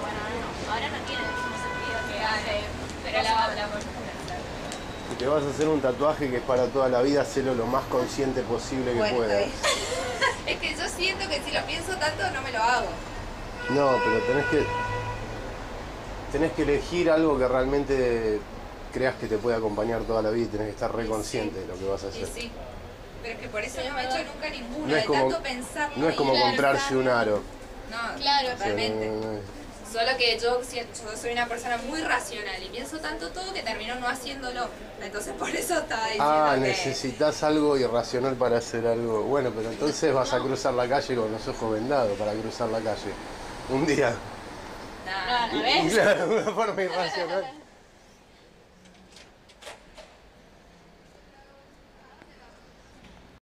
bueno, ahora no. Ahora no tiene el mismo sentido que hace. Pero la hablamos. Si te vas a hacer un tatuaje que es para toda la vida, hacelo lo más consciente posible que Bueno, puedas. es que yo siento que si lo pienso tanto no me lo hago. No, pero tenés que. Tenés que elegir algo que realmente creas que te puede acompañar toda la vida y tenés que estar re consciente de lo que vas a Y hacer. sí. Pero es que por eso no me he hecho nunca ninguno, No es de como, tanto pensarlo. no es como comprarse un aro. No, Claro, O sea, totalmente. no- no- Solo que yo, yo soy una persona muy racional y pienso tanto todo que termino no haciéndolo. Entonces por eso estaba diciendo Ah, que... necesitas algo irracional para hacer algo. Bueno, pero entonces vas a cruzar la calle con los ojos vendados para cruzar la calle. Un día. Nah. Claro, ¿ves? Claro, de una forma irracional.